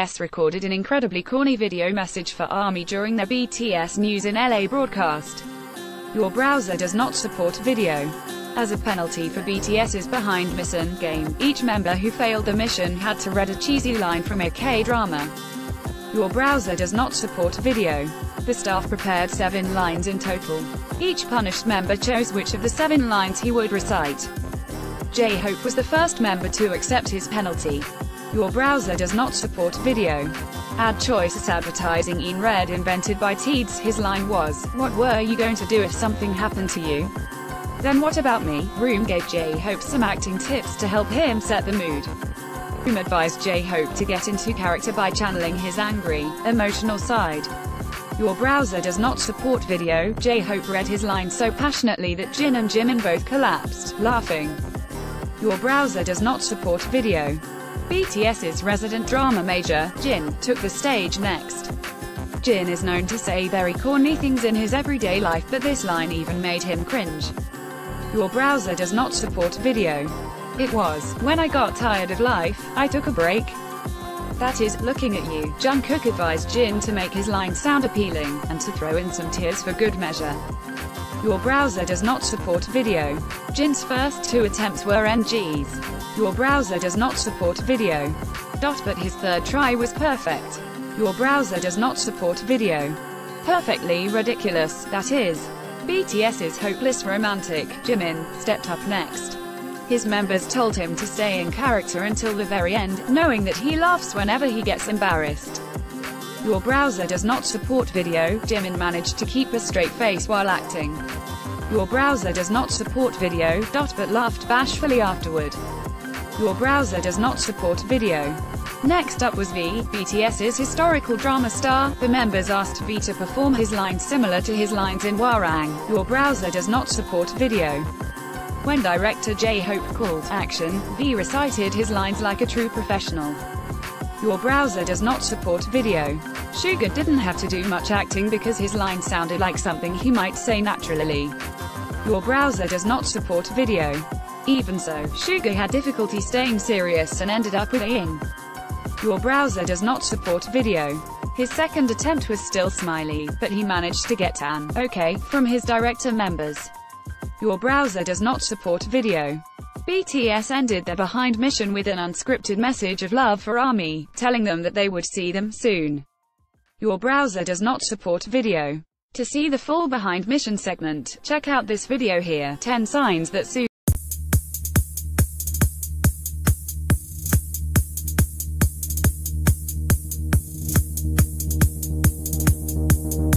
BTS recorded an incredibly corny video message for ARMY during their BTS News in LA broadcast. Your browser does not support video. As a penalty for BTS's Behind Mission game, each member who failed the mission had to read a cheesy line from a K-drama. Your browser does not support video. The staff prepared seven lines in total. Each punished member chose which of the seven lines he would recite. J-Hope was the first member to accept his penalty. Your browser does not support video. Ad choices advertising in red invented by Teeds. His line was, What were you going to do if something happened to you? Then what about me? Room gave J-Hope some acting tips to help him set the mood. Room advised J-Hope to get into character by channeling his angry, emotional side. Your browser does not support video. J-Hope read his line so passionately that Jin and Jimin both collapsed, laughing. Your browser does not support video. BTS's resident drama major, Jin, took the stage next. Jin is known to say very corny things in his everyday life but this line even made him cringe. Your browser does not support video. It was, when I got tired of life, I took a break. That is, looking at you, Jungkook advised Jin to make his line sound appealing, and to throw in some tears for good measure. Your browser does not support video. Jin's first two attempts were NGs. Your browser does not support video. Dot but his third try was perfect. Your browser does not support video. Perfectly ridiculous, that is. BTS's hopeless romantic, Jimin, stepped up next. His members told him to stay in character until the very end, knowing that he laughs whenever he gets embarrassed. Your browser does not support video. Jimin managed to keep a straight face while acting. Your browser does not support video. Dot but laughed bashfully afterward. Your browser does not support video. Next up was V, BTS's historical drama star. The members asked V to perform his lines similar to his lines in Hwarang. Your browser does not support video. When director J-Hope called action, V recited his lines like a true professional. Your browser does not support video. Suga didn't have to do much acting because his line sounded like something he might say naturally. Your browser does not support video. Even so, Suga had difficulty staying serious and ended up with NG. Your browser does not support video. His second attempt was still smiley, but he managed to get an okay from his director members. Your browser does not support video. BTS ended their behind mission with an unscripted message of love for ARMY, telling them that they would see them soon. Your browser does not support video. To see the full behind mission segment, check out this video here, 10 signs that soon